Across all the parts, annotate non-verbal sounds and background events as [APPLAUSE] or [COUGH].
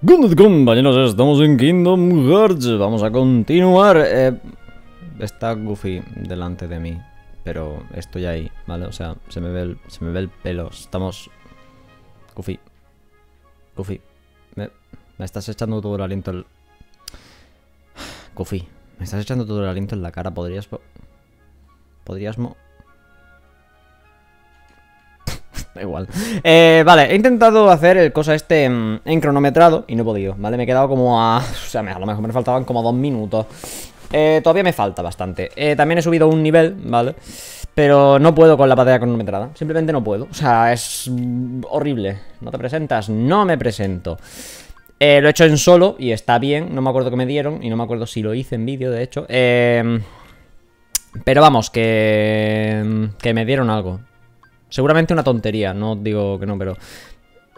Good compañeros, estamos en Kingdom Hearts. Vamos a continuar. Eh, está Goofy delante de mí, pero estoy ahí, ¿vale? O sea, se me ve el, se me ve el pelo. Estamos... Goofy. Goofy. Me, estás echando todo el aliento... El... Goofy. Me estás echando todo el aliento en la cara. ¿Podrías... ¿Podrías... Mo Igual. Eh, vale, he intentado hacer el cosa este en, cronometrado y no he podido, ¿vale? Me he quedado como a... [LAUGHS] O sea, a lo mejor me faltaban como dos minutos. Eh, todavía me falta bastante. Eh, también he subido un nivel, ¿vale? Pero no puedo con la pantalla cronometrada. Simplemente no puedo. O sea, es horrible. ¿No te presentas? No me presento. lo he hecho en solo y está bien. No me acuerdo que me dieron y no me acuerdo si lo hice en vídeo, de hecho. pero vamos, que... Que me dieron algo. Seguramente una tontería, no digo que no, pero...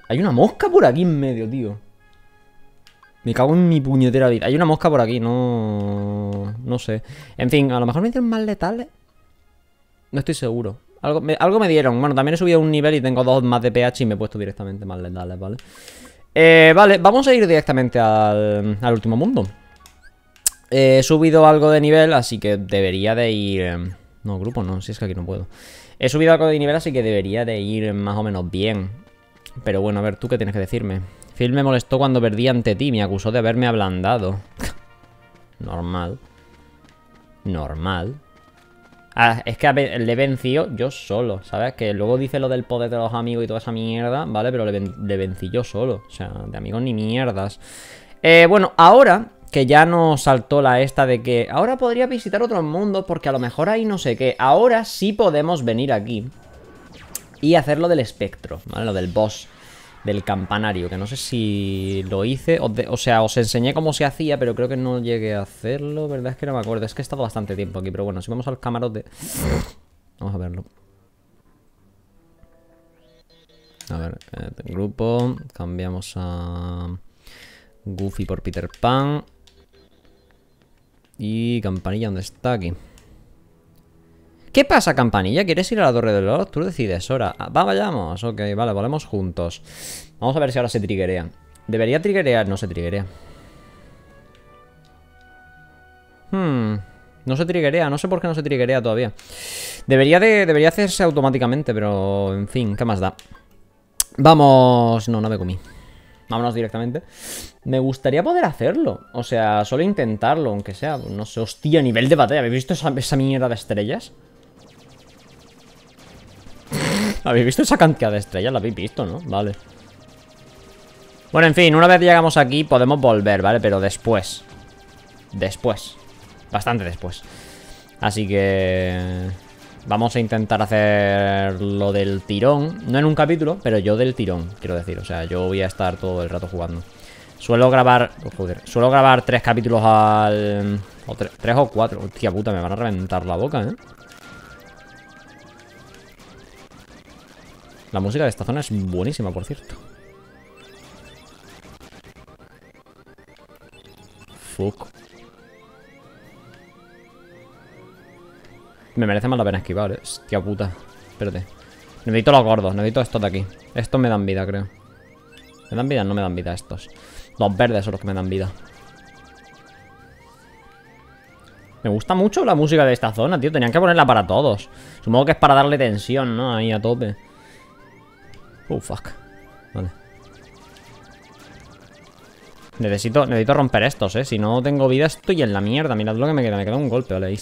Hay una mosca por aquí en medio, tío. Me cago en mi puñetera vida. Hay una mosca por aquí, no... No sé. En fin, a lo mejor me dieron más letales. No estoy seguro. Algo me, algo me dieron. Bueno, también he subido un nivel y tengo dos más de pH y me he puesto directamente más letales, ¿vale? Eh, vale, vamos a ir directamente al, al último mundo. he subido algo de nivel, así que debería de ir... Eh, no, grupo no, si es que aquí no puedo. He subido algo de nivel, así que debería de ir más o menos bien. Pero bueno, a ver, ¿tú qué tienes que decirme? Phil me molestó cuando perdí ante ti, me acusó de haberme ablandado. [LAUGHS] Normal. Normal. Ah, es que le he vencido yo solo, ¿sabes? Que luego dice lo del poder de los amigos y toda esa mierda, ¿vale? Pero le, le vencí yo solo. O sea, de amigos ni mierdas. Eh, bueno, ahora que ya nos saltó la esta de que ahora podría visitar otros mundos porque a lo mejor ahí no sé qué. Ahora sí podemos venir aquí y hacer lo del espectro, ¿vale? Lo del boss, del campanario, que no sé si lo hice, o, sea, os enseñé cómo se hacía, pero creo que no llegué a hacerlo, ¿verdad? Es que no me acuerdo, es que he estado bastante tiempo aquí, pero bueno, si vamos al camarote... Vamos a verlo. A ver, eh, grupo, cambiamos a... Goofy por Peter Pan. Y Campanilla, ¿dónde está aquí? ¿Qué pasa, Campanilla? ¿Quieres ir a la Torre del Oro? Tú decides, ahora. Ah, va, vayamos. Ok, vale, volvemos juntos. Vamos a ver si ahora se triguerea. Debería triguerear. No se triguerea. Hmm. No se triguerea. No sé por qué no se triguerea todavía. Debería, de, debería hacerse automáticamente, pero... En fin, ¿qué más da? Vamos... No, no me comí. Vámonos directamente. Me gustaría poder hacerlo. O sea, solo intentarlo, aunque sea. No sé, hostia, nivel de batalla. ¿Habéis visto esa, mierda de estrellas? [LAUGHS] ¿Habéis visto esa cantidad de estrellas? La habéis visto, ¿no? Vale. Bueno, en fin, una vez llegamos aquí podemos volver, ¿vale? Pero después. Después. Bastante después. Así que... Vamos a intentar hacer lo del tirón. No en un capítulo, pero yo del tirón, quiero decir. O sea, yo voy a estar todo el rato jugando. Suelo grabar... Oh, joder. Suelo grabar tres capítulos al... O tres o cuatro. Hostia puta, me van a reventar la boca, ¿eh? La música de esta zona es buenísima, por cierto. Fuck. Me merece más la pena esquivar, eh. Hostia puta. Espérate. Necesito los gordos, necesito estos de aquí. Estos me dan vida, creo. ¿Me dan vida? No me dan vida estos. Los verdes son los que me dan vida. Me gusta mucho la música de esta zona, tío. Tenían que ponerla para todos. Supongo que es para darle tensión, ¿no? Ahí a tope. Oh, fuck. Vale. Necesito, necesito romper estos, ¿eh? Si no tengo vida estoy en la mierda. Mirad lo que me queda. Me queda un golpe, vale.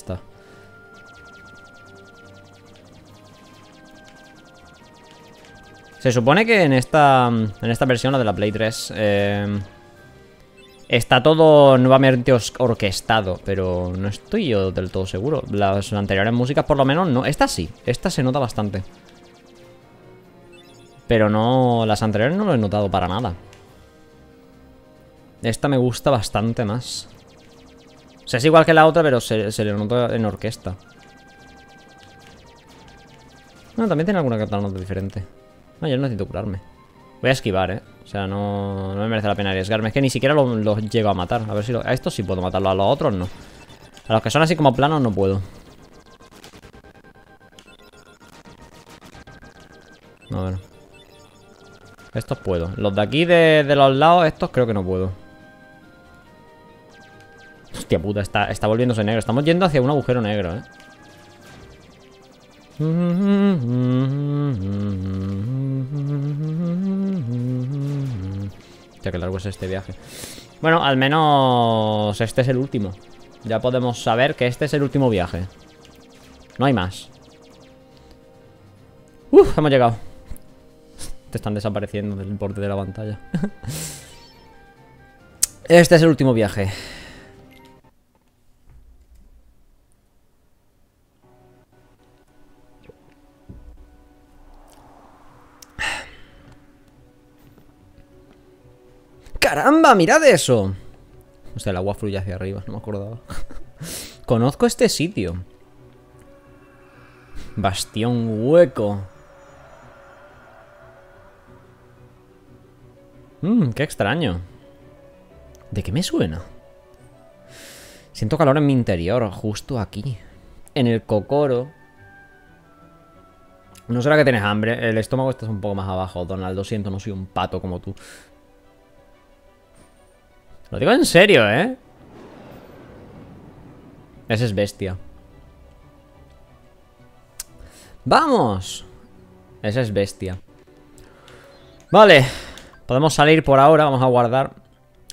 Se supone que en esta, en esta versión, la de la Play 3, eh, está todo nuevamente orquestado, pero no estoy yo del todo seguro. Las anteriores músicas por lo menos no. Esta sí, esta se nota bastante. Pero no, las anteriores no lo he notado para nada. Esta me gusta bastante más. O sea, es igual que la otra, pero se, le nota en orquesta. No, también tiene alguna que otra nota diferente. No, yo no necesito curarme. Voy a esquivar, ¿eh? O sea, no, no me merece la pena arriesgarme. Es que ni siquiera los llego a matar. A ver si lo... A estos sí puedo matarlo, a los otros no. A los que son así como planos no puedo. A ver. Estos puedo. Los de aquí de, de los lados, estos creo que no puedo. Hostia puta, está, está volviéndose negro. Estamos yendo hacia un agujero negro, eh. Ya que largo es este viaje. Bueno, al menos este es el último. Ya podemos saber que este es el último viaje. No hay más. Uf, hemos llegado. Te están desapareciendo del borde de la pantalla. [LAUGHS] este es el último viaje. ¡Caramba! ¡Mirad eso! O sea, el agua fluye hacia arriba, no me acordaba. [LAUGHS] Conozco este sitio. Bastión hueco. Mmm, qué extraño. ¿De qué me suena? Siento calor en mi interior, justo aquí. En el cocoro. No será que tienes hambre. El estómago está un poco más abajo, Donald. Lo siento, no soy un pato como tú. Lo digo en serio, ¿eh? Ese es bestia. ¡Vamos! Ese es bestia. Vale. Podemos salir por ahora. Vamos a guardar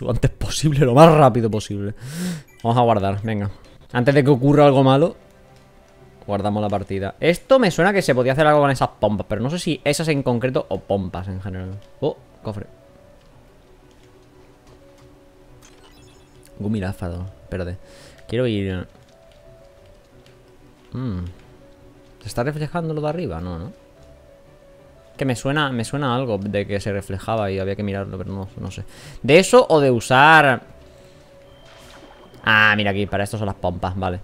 lo antes posible, lo más rápido posible. Vamos a guardar, venga. Antes de que ocurra algo malo, guardamos la partida. Esto me suena que se podía hacer algo con esas pompas, pero no sé si esas en concreto o pompas en general. Oh, cofre. Gumiráfado, espérate. Quiero ir... Mm. ¿Se está reflejando lo de arriba? No, ¿no? Que me suena, me suena algo de que se reflejaba y había que mirarlo, pero no, no sé. ¿De eso o de usar...? Ah, mira aquí, para esto son las pompas, vale.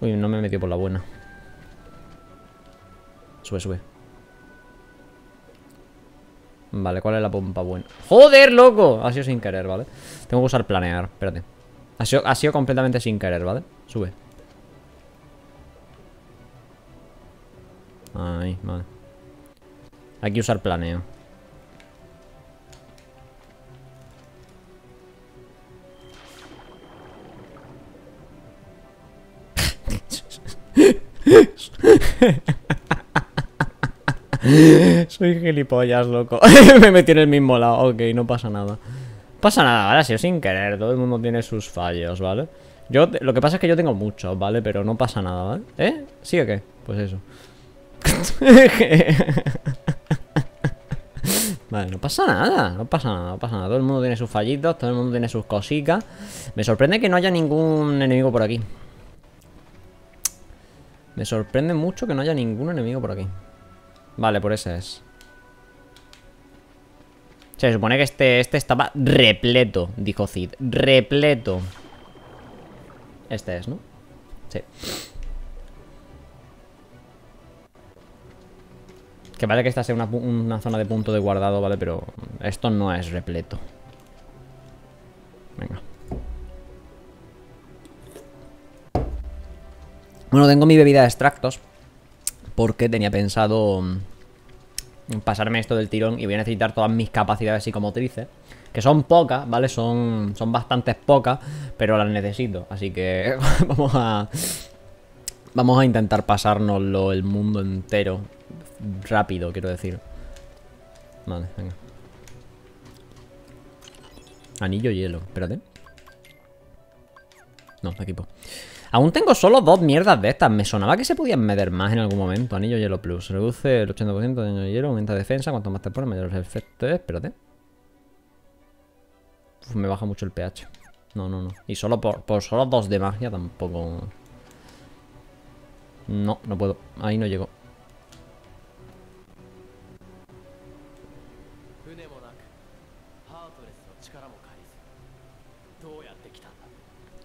Uy, no me he metido por la buena. Sube, sube. Vale, ¿cuál es la pompa buena? ¡Joder, loco! Ha sido sin querer, ¿vale? Tengo que usar planear, espérate ha sido, ha sido completamente sin querer, ¿vale? Sube Ahí, vale Hay que usar planeo [LAUGHS] Soy gilipollas, loco. [LAUGHS] Me metí en el mismo lado. Ok, no pasa nada. pasa nada. Ha sido sin querer. Todo el mundo tiene sus fallos, ¿vale? Yo, lo que pasa es que yo tengo muchos, ¿vale? Pero no pasa nada, ¿vale? ¿Eh? ¿Sí o qué? Pues eso. [LAUGHS] vale, no pasa nada, no pasa nada, no pasa nada. Todo el mundo tiene sus fallitos, todo el mundo tiene sus cositas. Me sorprende que no haya ningún enemigo por aquí. Me sorprende mucho que no haya ningún enemigo por aquí. Vale, por ese es. Se supone que este, este estaba repleto, dijo Cid. Repleto. Este es, ¿no? Sí. Que vale que esta sea una, una, zona de punto de guardado, ¿vale? Pero esto no es repleto. Venga. Bueno, tengo mi bebida de extractos porque tenía pensado mm, pasarme esto del tirón y voy a necesitar todas mis capacidades psicomotrices. Que son pocas, ¿vale? Son, son bastantes pocas, pero las necesito. Así que [LAUGHS] vamos a... Vamos a intentar pasárnoslo el mundo entero. Rápido, quiero decir. Vale, venga. Anillo hielo, espérate. No, equipo. Aún tengo solo dos mierdas de estas. Me sonaba que se podían meter más en algún momento. Anillo hielo plus. Reduce el 80% de daño de hielo, aumenta defensa. Cuanto más te pones, mayor el efecto. Espérate. me baja mucho el pH. No, no, no. Y solo por, por solo dos de magia tampoco... No, no puedo. Ahí no llego.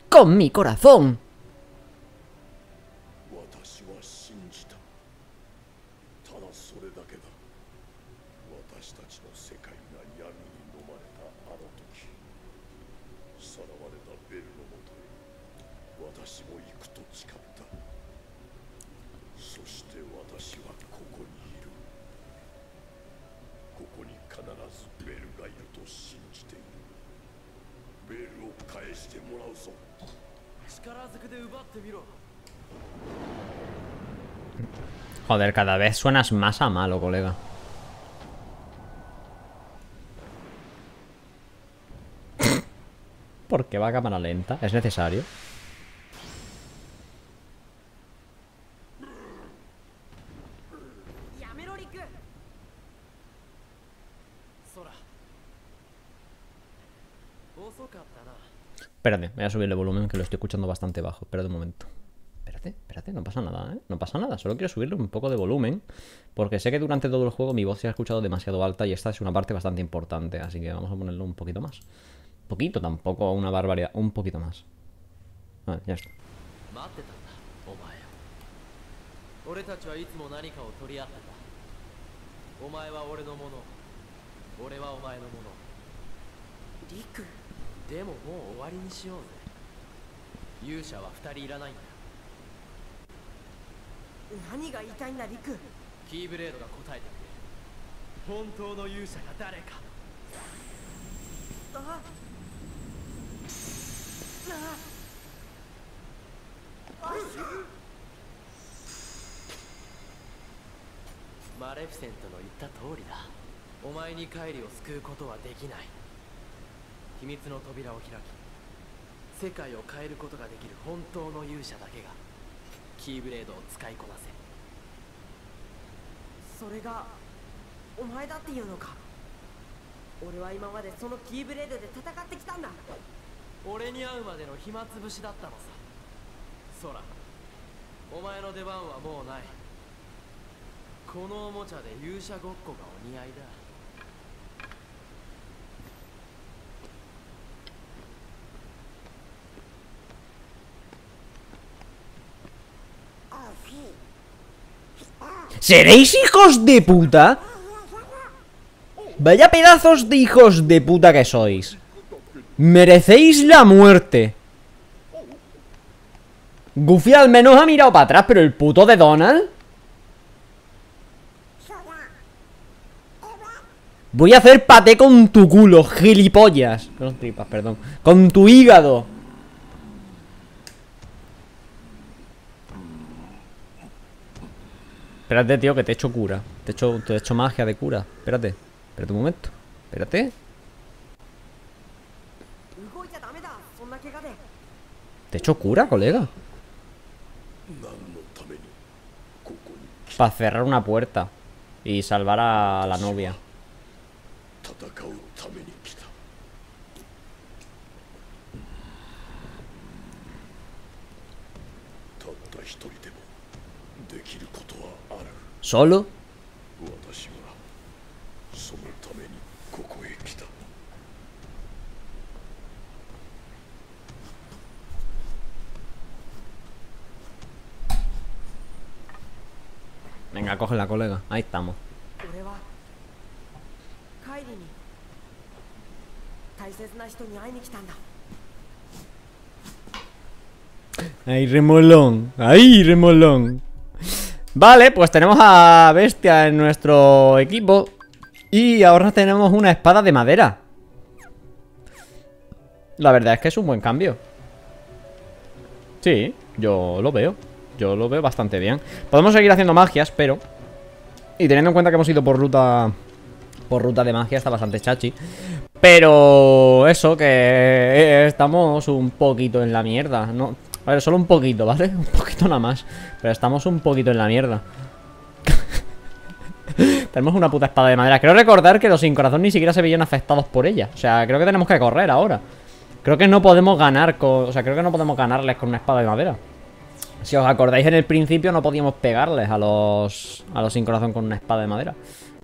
Con mi corazón. してもらうぞ力ずくで奪ってみろ Joder, cada vez suenas más a malo, colega. ¿Por qué va a cámara lenta? ¿Es necesario? Espérate, voy a subirle volumen que lo estoy escuchando bastante bajo. Espérate un momento. Espérate, espérate, no pasa nada, ¿eh? No pasa nada, solo quiero subirle un poco de volumen. Porque sé que durante todo el juego mi voz se ha escuchado demasiado alta y esta es una parte bastante importante. Así que vamos a ponerlo un poquito más. Poquito, tampoco una barbaridad. Un poquito más. Vale, ya está. 待ってたんだお前を俺たちはいつも何かを取り合ってたお前は俺のもの俺はお前のものリク でももう終わりにしようぜ。勇者は二人いらないんだ何が言いたいんだリクキーブレードが答えてくれ。る本当の勇者が誰か。あ。マレフィセントの言った通りだ。お前にカイリを救うことはできない秘密の扉を開き世界を変えることができる本当の勇者だけがキーブレードを使いこなせ。それがお前だっていうのか。俺は今までそのキーブレードで戦ってきたんだ。俺に会うまでの暇つぶしだったのさ。ソラお前の出番はもうない。このおもちゃで勇者ごっこがお似合いだ ¿Seréis hijos de puta? Vaya pedazos de hijos de puta que sois. Merecéis la muerte. Goofy al menos ha mirado para atrás, pero el puto de Donald. Voy a hacer paté con tu culo, gilipollas. Con tripas, perdón. Con tu hígado. Espérate, tío, que te he hecho cura. Te echo, te magia de cura. Espérate. Espérate un momento. Espérate. Te he hecho cura, colega. Para cerrar una puerta y salvar a la novia. ¿Solo? 私はそのためにここへ来た Venga, coge la colega. Ahí estamos. 俺はカイリに大切な人に会いに来たんだ ¡Ay, remolón! ¡Ay, remolón! Vale, pues tenemos a Bestia en nuestro equipo. Y ahora tenemos una espada de madera. La verdad es que es un buen cambio. Sí, yo lo veo. Yo lo veo bastante bien. Podemos seguir haciendo magias, pero... Y teniendo en cuenta que hemos ido por ruta... Por ruta de magia, está bastante chachi. Pero... Eso, que... Estamos un poquito en la mierda. No... A ver, solo un poquito, ¿vale? [LAUGHS] Un poquito nada más. Pero estamos un poquito en la mierda. [LAUGHS] tenemos una puta espada de madera. Creo recordar que los sin corazón ni siquiera se veían afectados por ella. O sea, creo que tenemos que correr ahora. Creo que no podemos ganar con... O sea, creo que no podemos ganarles con una espada de madera. Si os acordáis en el principio no podíamos pegarles a los... A los sin corazón con una espada de madera.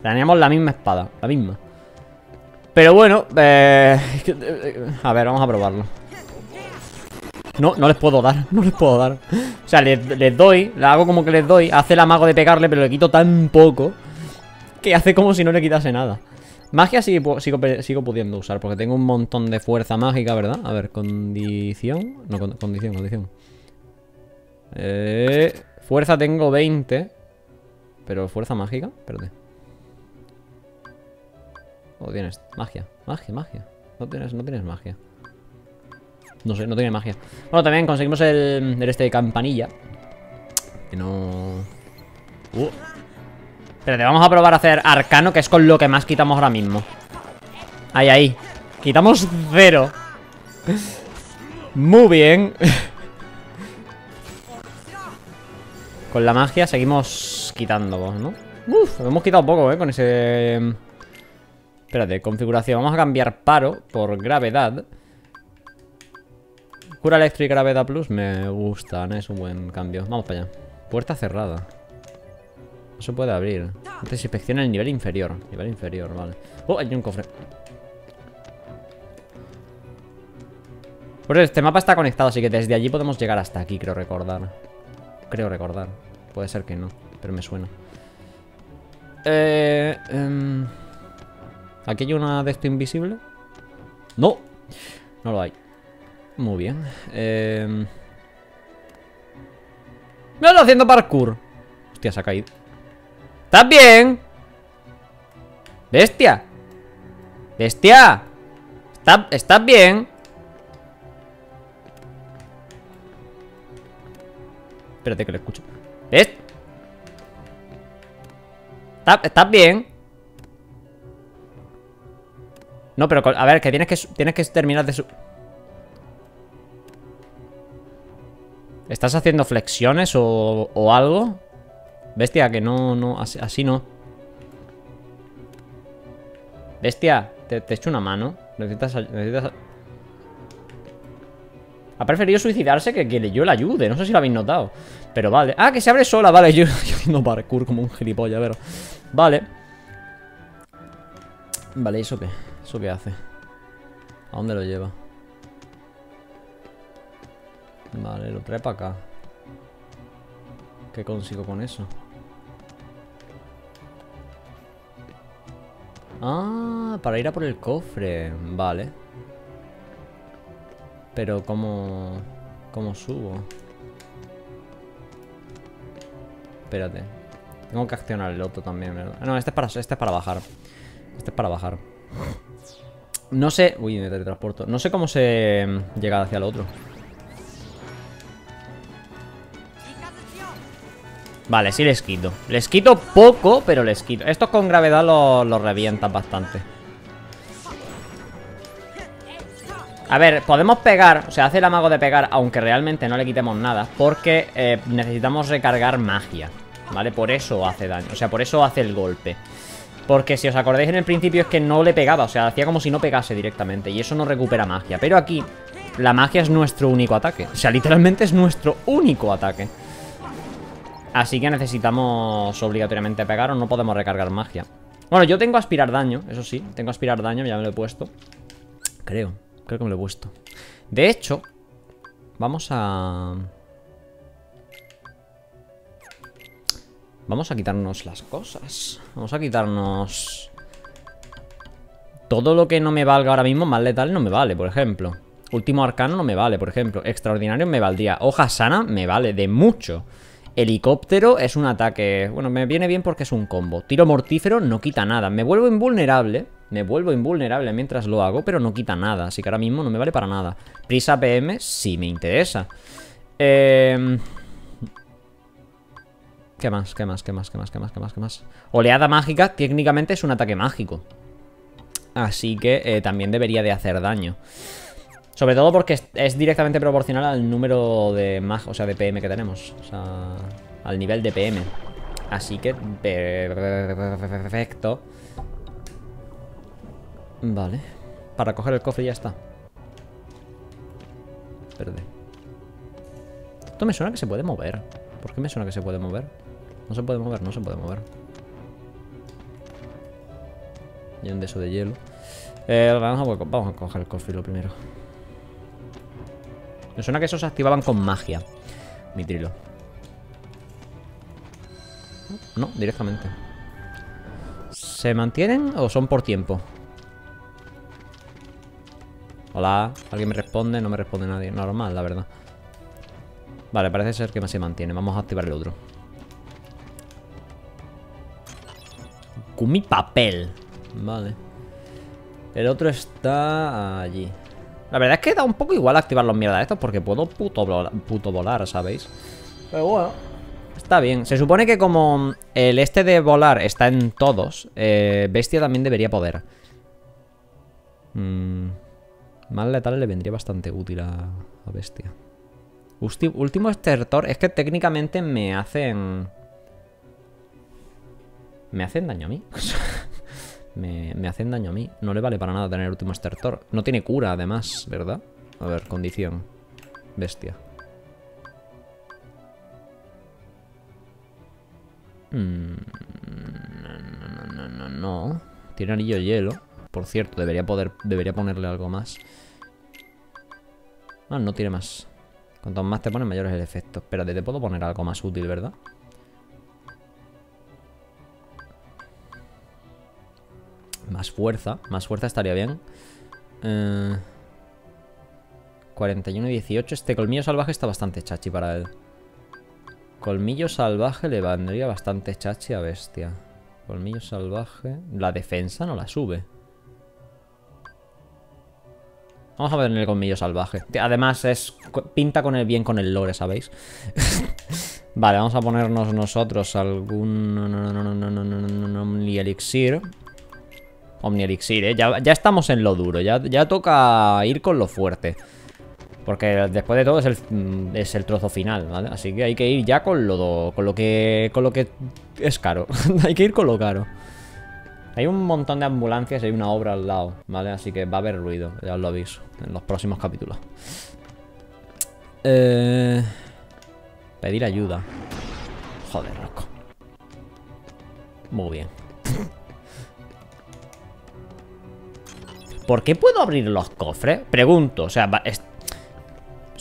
Teníamos la misma espada, la misma. Pero bueno, eh... [LAUGHS] A ver, vamos a probarlo. No, no les puedo dar, no les puedo dar. O sea, les, doy, le hago como que les doy Hace el amago de pegarle, pero le quito tan poco Que hace como si no le quitase nada. Magia sigo, sigo pudiendo usar Porque tengo un montón de fuerza mágica, ¿verdad? A ver, condición No, con- condición, condición. Eh, Fuerza tengo 20 Pero fuerza mágica, espérate. ¿O tienes magia? Magia, magia. No tienes, no tienes magia No sé, no tiene magia. Bueno, también conseguimos el, el este de campanilla. Que no... Uh. Espérate, vamos a probar a hacer arcano, que es con lo que más quitamos ahora mismo. Ahí, ahí. Quitamos cero. Muy bien. [LAUGHS] Con la magia seguimos quitando, ¿no? Uf, hemos quitado poco, ¿eh? Con ese... Espérate, configuración. Vamos a cambiar paro por gravedad. Cura eléctrica y gravedad plus me gustan, es un buen cambio. Vamos para allá. Puerta cerrada. No se puede abrir. Antes inspecciona el nivel inferior. Nivel inferior, vale. Oh, hay un cofre. Pues este mapa está conectado, así que desde allí podemos llegar hasta aquí, creo recordar. Creo recordar. Puede ser que no, pero me suena. Eh, em, ¿Aquí hay una de esto invisible? No, no lo hay. Muy bien. Eh, ¡Me ando haciendo parkour! Hostia, se ha caído. ¿Estás bien? ¡Bestia! ¡Bestia! ¿Estás, ¿Estás bien? Espérate que lo escucho. ¿Estás, ¿Estás bien? No, pero a ver, que tienes que tienes que terminar de su... ¿Estás haciendo flexiones o, algo? Bestia, que no, no, así, no. Bestia, te, te echo una mano. Necesitas, necesitas... Ha preferido suicidarse que que yo le ayude. No sé si lo habéis notado. Pero vale. Ah, que se abre sola. Vale, yo, [LAUGHS] yo haciendo parkour como un gilipollas, pero... Vale. Vale, ¿y eso qué? ¿Eso qué hace? ¿A dónde lo lleva? Vale, lo trae para acá. ¿Qué consigo con eso? Ah, para ir a por el cofre. Vale. Pero ¿cómo... ¿Cómo subo? Espérate. Tengo que accionar el otro también, ¿verdad? No, este es para, este es para bajar. Este es para bajar. No sé... Uy, me teletransporto. No sé cómo se llega hacia el otro. Vale, sí les quito. Les quito poco, pero les quito. Estos con gravedad los lo revientan bastante. A ver, podemos pegar, o sea, hace el amago de pegar, aunque realmente no le quitemos nada, porque eh, necesitamos recargar magia, ¿vale? Por eso hace daño, o sea, por eso hace el golpe. Porque si os acordáis en el principio es que no le pegaba, o sea, hacía como si no pegase directamente, y eso no recupera magia. Pero aquí, la magia es nuestro único ataque, o sea, literalmente es nuestro único ataque. Así que necesitamos obligatoriamente pegar o no podemos recargar magia. Bueno, yo tengo aspirar daño, eso sí, tengo aspirar daño, ya me lo he puesto. Creo. Creo que me lo he puesto. De hecho, vamos a... Vamos a quitarnos las cosas. Vamos a quitarnos... Todo lo que no me valga ahora mismo, más letal no me vale, por ejemplo. Último arcano no me vale, por ejemplo. Extraordinario me valdría. Hoja sana me vale de mucho. Helicóptero es un ataque... Bueno, me viene bien porque es un combo. Tiro mortífero no quita nada. Me vuelvo invulnerable. Me vuelvo invulnerable mientras lo hago, pero no quita nada. Así que ahora mismo no me vale para nada. Prisa PM sí me interesa. Eh... ¿Qué más? ¿Qué más? ¿Qué más? ¿Qué más? ¿Qué más? ¿Qué más? ¿Qué más? Oleada mágica técnicamente es un ataque mágico. Así que eh, también debería de hacer daño. Sobre todo porque es, directamente proporcional al número de mag, o sea, de PM que tenemos. O sea, al nivel de PM. Así que, perfecto. Vale. Para coger el cofre ya está. Espérate. Esto me suena que se puede mover. ¿Por qué me suena que se puede mover? No se puede mover, no se puede mover. Y un de eso de hielo. Eh, vamos, a, vamos a coger el cofre lo primero. Me suena que esos se activaban con magia. Mitrilo. No, directamente. ¿Se mantienen o son por tiempo? Hola, ¿alguien me responde? No me responde nadie. Normal, la verdad. Vale, parece ser que se mantiene. Vamos a activar el otro. Kumi papel. Vale. El otro está allí. La verdad es que da un poco igual activar los mierdas estos porque puedo puto, vola- puto volar, ¿sabéis? Pero bueno, está bien. Se supone que como el este de volar está en todos, eh, Bestia también debería poder. Mm, más letal le vendría bastante útil a, a Bestia. Usti- último estertor, es que técnicamente me hacen... Me hacen daño a mí. [LAUGHS] me, hacen daño a mí. No le vale para nada tener último estertor. No tiene cura, además, ¿verdad? A ver, condición. Bestia. Mm, no, no, no, no. Tiene anillo hielo. Por cierto, debería poder. Debería ponerle algo más. Ah, no tiene más. Cuanto más te pones, mayor es el efecto. Espérate, te puedo poner algo más útil, ¿verdad? fuerza. Más fuerza estaría bien. Eh, 41, 18. Este colmillo salvaje está bastante chachi para él. Colmillo salvaje le vendría bastante chachi a bestia. Colmillo salvaje. La defensa no la sube. Vamos a ver en el colmillo salvaje. Además, es pinta con el bien con el lore, ¿sabéis? vale, vamos a ponernos nosotros algún no no no no no no no no ni elixir. Omni Elixir, ¿eh? Ya, estamos en lo duro. Ya, toca ir con lo fuerte. Porque después de todo es el, mm, es el trozo final, ¿vale? Así que hay que ir ya con lo, con lo que con lo que es caro. [LAUGHS] hay que ir con lo caro. Hay un montón de ambulancias y hay una obra al lado, ¿vale? Así que va a haber ruido, ya os lo aviso, en los próximos capítulos. Eh, pedir ayuda. Joder, loco. Muy bien. [LAUGHS] ¿Por qué puedo abrir los cofres? Pregunto, o sea, es-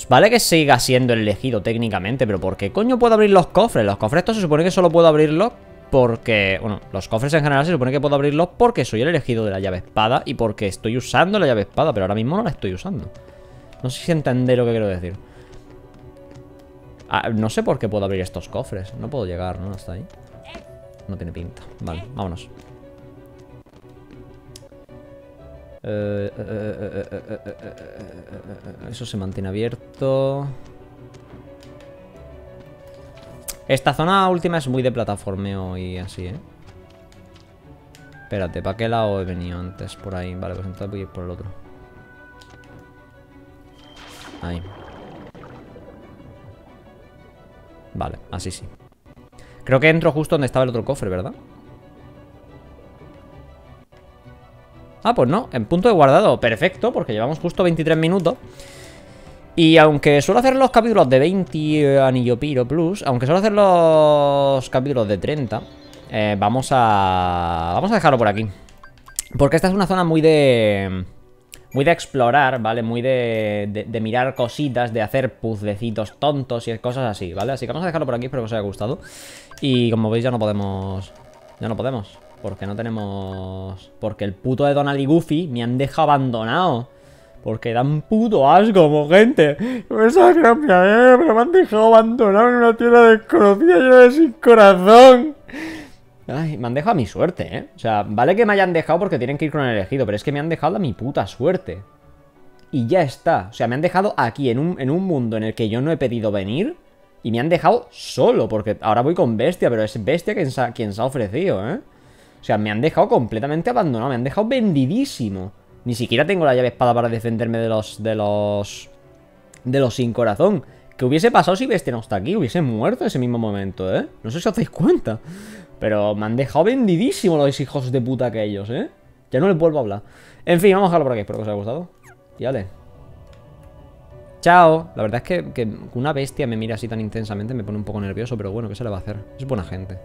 Vale que siga siendo el elegido técnicamente, pero ¿por qué coño puedo abrir los cofres? Los cofres estos se supone que solo puedo abrirlos porque... Bueno, los cofres en general se supone que puedo abrirlos porque soy el elegido de la llave espada y porque estoy usando la llave espada, pero ahora mismo no la estoy usando. No sé si entendéis lo que quiero decir. Ah, no sé por qué puedo abrir estos cofres. No puedo llegar, ¿no? Hasta ahí. No tiene pinta. Vale, vámonos. Eso se mantiene abierto. Esta zona última es muy de plataformeo y así, ¿eh? Espérate, ¿para qué lado he venido antes? Por ahí. Vale, pues entonces voy a ir por el otro. Ahí. Vale, así sí. Creo que entro justo donde estaba el otro cofre, ¿verdad? Ah, pues no, en punto de guardado. Perfecto, porque llevamos justo 23 minutos. Y aunque suelo hacer los capítulos de 20 Anillo Piro Plus, aunque suelo hacer los capítulos de 30, eh, vamos a... Vamos a dejarlo por aquí. Porque esta es una zona muy de... Muy de explorar, ¿vale? Muy de, de, mirar cositas, de hacer puzzlecitos tontos y cosas así, ¿vale? Así que vamos a dejarlo por aquí, espero que os haya gustado. Y como veis ya no podemos... Ya no podemos. Porque no tenemos... Porque el puto de Donald y Goofy me han dejado abandonado. Porque dan puto asco, como gente. Esa gracia, eh, pero me han dejado abandonado en una tierra desconocida llena de sin corazón. Ay, me han dejado a mi suerte, ¿eh? O sea, vale que me hayan dejado porque tienen que ir con el elegido, pero es que me han dejado a mi puta suerte. Y ya está. O sea, me han dejado aquí, en un, en un mundo en el que yo no he pedido venir. Y me han dejado solo, porque ahora voy con Bestia, pero es Bestia quien quien se ha ofrecido, ¿eh? O sea, me han dejado completamente abandonado, me han dejado vendidísimo. Ni siquiera tengo la llave espada para defenderme de los... De los... De los sin corazón. ¿Qué hubiese pasado si Bestia no está aquí? Hubiese muerto en ese mismo momento, ¿eh? No sé si os dais cuenta. Pero me han dejado vendidísimo los hijos de puta aquellos, ¿eh? Ya no les vuelvo a hablar. En fin, vamos a dejarlo por aquí. Espero que os haya gustado. Y vale. Chao. La verdad es que, que una bestia me mira así tan intensamente me pone un poco nervioso, pero bueno, ¿qué se le va a hacer? Es buena gente.